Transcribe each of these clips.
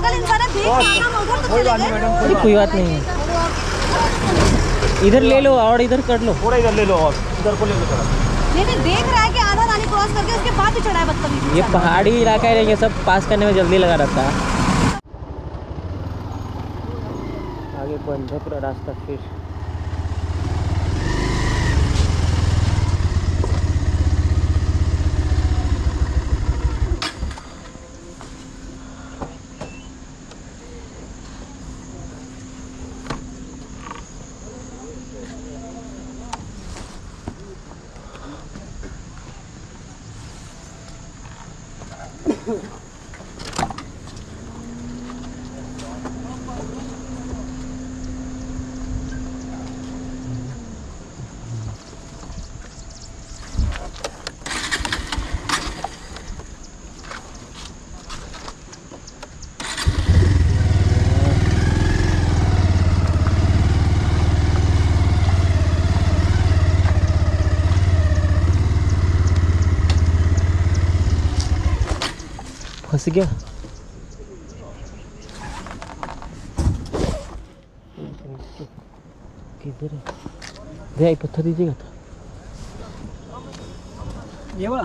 पागल इंसान है देख के आना हम उधर तो चले गए। अरे कोई बात नहीं। है इधर ले लो और इधर कर लो। थोड़ा इधर ले लो और इधर को ले लो थोड़ा नहीं नहीं देख रहा है कि आधा नाली क्रॉस करके उसके बाद भी चढ़ा है बदतमीजी ये पहाड़ी इलाका है ये सब पास करने में जल्दी लगा रहता है। आगे बंद है पूरा रास्ता फिर। फंस गया किधर है? भैया एक पत्थर दीजिएगा था ये वाला?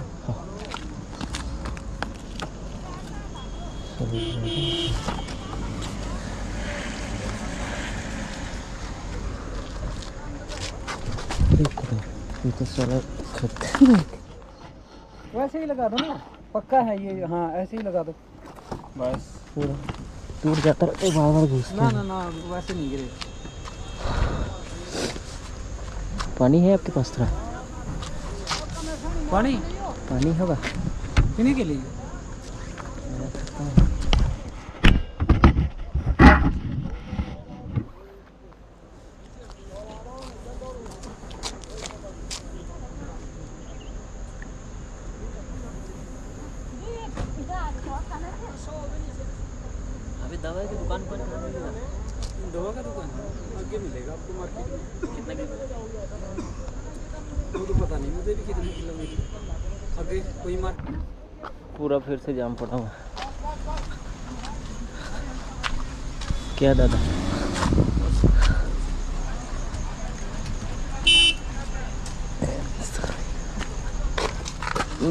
देखो ये तो सारा खत वैसे ही लगा दो ना। पक्का है ये? हाँ ऐसे ही लगा दो। बस। पूरा। टूट जाता है बार बार घुस ना ना ना वैसे नहीं गिरे। पानी है आपके पास थोड़ा? पानी? पानी होगा। पीने के लिए अभी दवाई की दुकान पर कहाँ मिलेगा दवा का दुकान आगे मिलेगा आपको मार्केट में। कितना वो तो पता नहीं मुझे भी कितने किलोमीटर। आगे कोई मार्केट पूरा फिर से जाम पड़ा हुआ क्या दादा?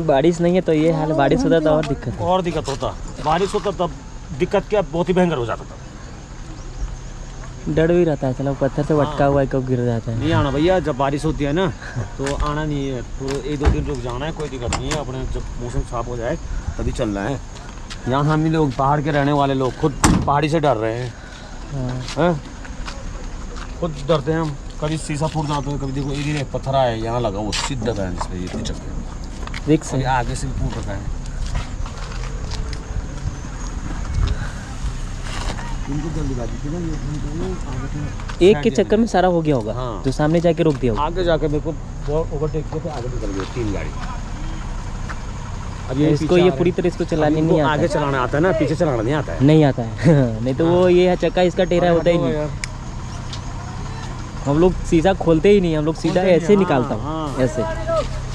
बारिश नहीं है तो ये हाल बारिश होता तो और दिक्कत और दिक्कत होता। बारिश होता तब दिक्कत क्या? बहुत ही भयंकर हो जाता था डर भी रहता है चलो पत्थर से वटका हुआ है कब गिर जाता है। नहीं आना भैया जब बारिश होती है ना तो आना नहीं है। तो एक दो दिन रुक जाना है कोई दिक्कत नहीं है। अपने जब मौसम साफ़ हो जाए तभी चलना है। यहाँ हम ही लोग पहाड़ के रहने वाले लोग खुद पहाड़ी से डर रहे हैं। हाँ, खुद डरते हैं हम। कभी शीशा फूट जाते हैं कभी देखो इधर पत्थर आया यहाँ लगा वो सीधा है ये ये है। आगे से भी फूट रखा है इनको जल्दीबाजी थी ना ये इनको ना आगे से एक के चक्कर में सारा हो गया होगा। हाँ। जो सामने जाके रोक दिया होगा। आगे जाके मेरे को ओवरटेक किया आगे निकल गई तीन गाड़ी। अब ये इसको ये पूरी तरह इसको चलाने नहीं आता। आगे चलाना आता है ना पीछे चलाना नहीं आता है। नहीं आता है। नहीं तो वो ये चक्का इसका टेढ़ा होता ही नहीं। हम लोग सीधा खोलते ही नहीं हम लोग सीधा ऐसे ही निकालता हाँ, हूँ हाँ। ऐसे।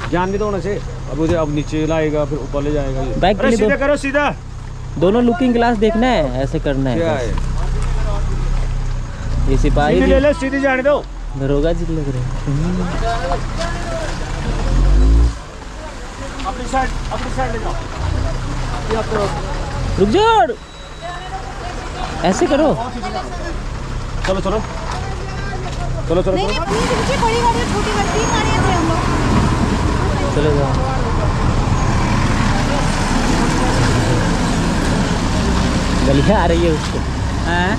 ध्यान भी दो ना से अब उधर अब नीचे लाएगा फिर ऊपर ले जाएगा ये। Back अरे के लिए सीधे। करो सीधा। दोनों लुकिंग ग्लास देखना है ऐसे करना है है? ये सिपाही ले ले सीधे जाने दो। दरोगा जी लग रहे अपनी साइड अपनी साइड ले जाओ। ये आप रुक जाओ ऐसे करो। चलो चलो। चलो चलो नहीं चलो नहीं अपनी से पीछे बड़ी गाड़ी और छोटी गाड़ी तीन गाड़ियाँ थे हम लोग चलो जाओ गलिया आ रही है उसको।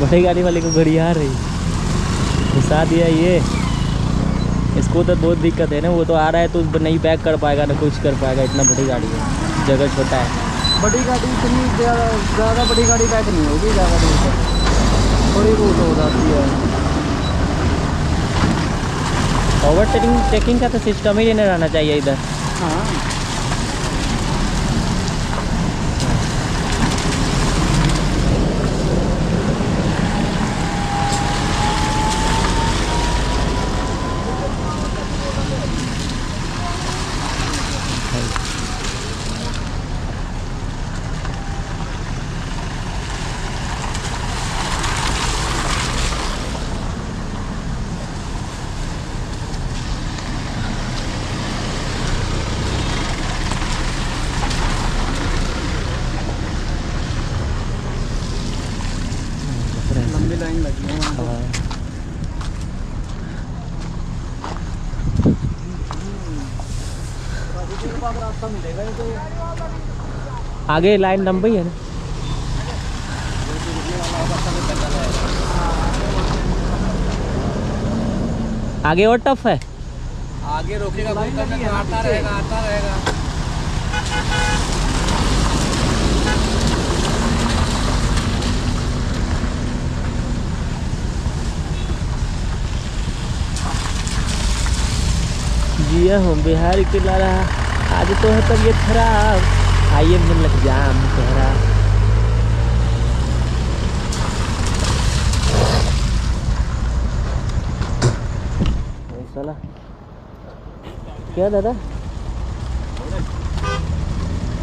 बड़ी गाड़ी वाले को गड़िया आ रही घुसा दिया ये। इसको तो बहुत दिक्कत है ना वो तो आ रहा है तो उस पर नहीं पैक कर पाएगा ना कुछ कर पाएगा इतना बड़ी गाड़ी है। जगह छोटा है। बड़ी गाड़ी इतनी ज़्यादा बड़ी गाड़ी बैक नहीं होगी ज़्यादा दूर तक थोड़ी बहुत हो जाती है। ओवर टेकिंग टेकिंग का तो सिस्टम ही नहीं रहना चाहिए इधर। हाँ। आगे लाइन लंबी है ना। आगे और टफ है। आगे रोकेगा कोई आता रहेगा आता रहेगा। जिया हूँ बिहार के लारा आज तो है तबीयत खराब। आइए मिल जाम तेरा। साला। क्या दादा?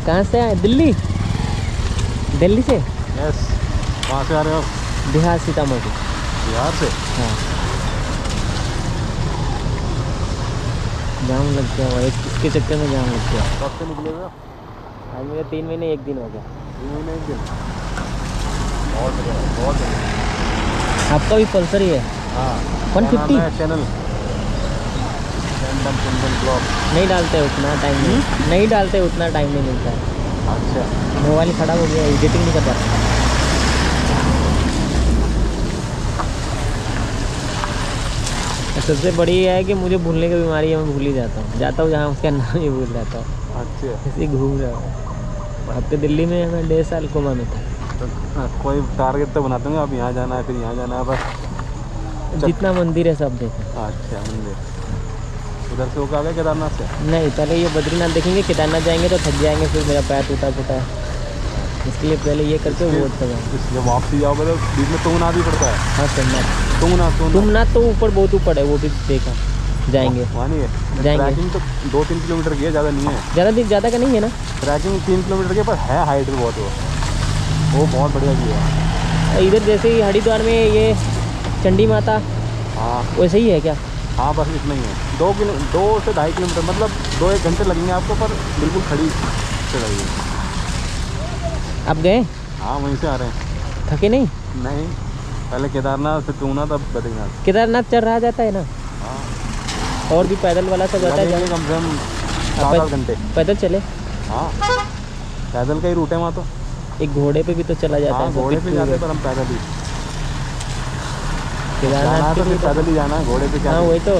कहाँ से आए? दिल्ली? दिल्ली से? यस कहाँ से आ रहे हो बिहार सीतामढ़ी। बिहार से? हाँ। जाम लग गया हुआ एक इसके चक्कर में जाम लग गया। कब से निकले हुए हो? आज मेरा तीन महीने एक दिन हो गया। तीन महीने एक दिन? बहुत बढ़िया बहुत बढ़िया। आपका भी पल्सर ही है? हाँ। 150? चैनल? चंदन चंदन ब्लॉग। नहीं डालते उतना टाइम नहीं। नहीं डालते उतना टाइम नहीं मिलता। है अच्छा। मोबाइल खराब हो गया एडिटिंग नहीं कर पाता। सबसे बड़ी है कि मुझे भूलने की बीमारी है मैं भूल ही जाता हूँ। जाता हूँ जहाँ उसका नाम ही भूल जाता हूँ। अच्छा। ऐसे ही घूम रहा हूँ। अब तो दिल्ली में मैं डेढ़ साल कोमा में था। तो हाँ, कोई टारगेट तो बनाते होंगे अब यहाँ जाना है फिर यहाँ जाना है बस। जितना मंदिर है सब देखो। अच्छा मंदिर। उधर से होकर आ गए केदारनाथ से? नहीं पहले ये बद्रीनाथ देखेंगे केदारनाथ जाएँगे तो थक जाएँगे फिर मेरा पैर टूटा फूटा है इसके लिए पहले ये करके वो तक इस- जब वापसी जाओगे तो बीच में तुंगनाथ भी पड़ता है। हाँ सोमनाथ तुंगनाथ तुंगनाथ तुमनाथ तो ऊपर बहुत ऊपर है वो भी देखा। जाएँगे। वहाँ नहीं है। जाएँगे। ट्रैकिंग तो दो तीन किलोमीटर की है ज़्यादा नहीं है। ज़्यादा दिन ज़्यादा का नहीं है ना? ट्रैकिंग तीन किलोमीटर की पर है हाइट भी बहुत वो। वो बहुत बढ़िया व्यू है। इधर जैसे ही हरिद्वार में ये चंडी माता हाँ। वैसे ही है क्या? हाँ बस इतना ही है। दो किलो दो से ढाई किलोमीटर मतलब दो एक घंटे लगेंगे आपको पर बिल्कुल खड़ी चढ़ाई आप गए? हाँ वहीं से आ रहे हैं। थके नहीं? नहीं पहले केदारनाथ फिर तुंगनाथ अब बद्रीनाथ। केदारनाथ चढ़ रहा जाता है ना? हाँ। और भी पैदल वाला सब रहता है कम से कम घंटे। पैदल चले? हाँ। पैदल का ही रूट है वहाँ तो। एक घोड़े पे भी तो चला जाता हाँ है घोड़े पे जाते पर हम पैदल ही। केदारनाथ तो तो पैदल ही जाना है घोड़े पे क्या हाँ वही तो।